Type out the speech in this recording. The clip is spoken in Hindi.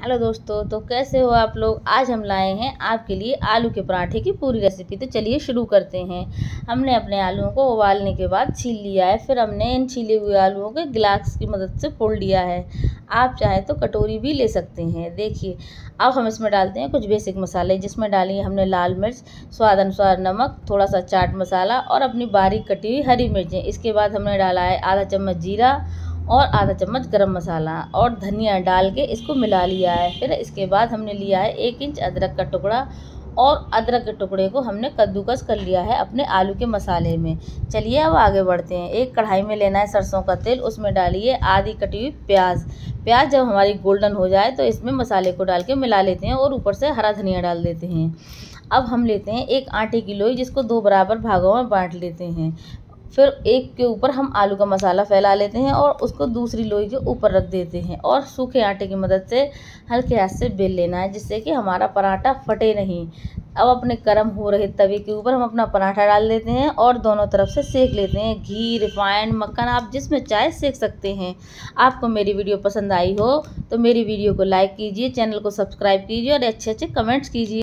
हेलो दोस्तों तो कैसे हो आप लोग? आज हम लाए हैं आपके लिए आलू के पराठे की पूरी रेसिपी तो चलिए शुरू करते हैं। हमने अपने आलूओं को उबालने के बाद छील लिया है। फिर हमने इन छीले हुए आलूओं के गिलास की मदद से फोड़ लिया है। आप चाहें तो कटोरी भी ले सकते हैं। देखिए, अब हम इसमें डालते हैं कुछ बेसिक मसाले। जिसमें डाली हमने लाल मिर्च, स्वाद अनुसार नमक थोड़ा सा चाट मसाला और अपनी बारीक कटी हुई हरी मिर्चें। इसके बाद हमने डाला है आधा चम्मच जीरा और आधा चम्मच गरम मसाला और धनिया डाल के इसको मिला लिया है। फिर इसके बाद हमने लिया है एक इंच अदरक का टुकड़ा और अदरक के टुकड़े को हमने कद्दूकस कर लिया है अपने आलू के मसाले में। चलिए अब आगे बढ़ते हैं। एक कढ़ाई में लेना है सरसों का तेल, उसमें डालिए आधी कटी हुई प्याज। प्याज जब हमारी गोल्डन हो जाए तो इसमें मसाले को डाल के मिला लेते हैं और ऊपर से हरा धनिया डाल देते हैं। अब हम लेते हैं एक आटे की लोई जिसको दो बराबर भागों में बांट लेते हैं। फिर एक के ऊपर हम आलू का मसाला फैला लेते हैं और उसको दूसरी लोई के ऊपर रख देते हैं और सूखे आटे की मदद से हल्के हाथ से बेल लेना है, जिससे कि हमारा पराठा फटे नहीं। अब अपने गर्म हो रहे तवे के ऊपर हम अपना पराठा डाल देते हैं और दोनों तरफ़ से सेक लेते हैं। घी, रिफाइंड, मक्खन, आप जिसमें चाहे सेक सकते हैं। आपको मेरी वीडियो पसंद आई हो तो मेरी वीडियो को लाइक कीजिए, चैनल को सब्सक्राइब कीजिए और अच्छे अच्छे कमेंट्स कीजिए।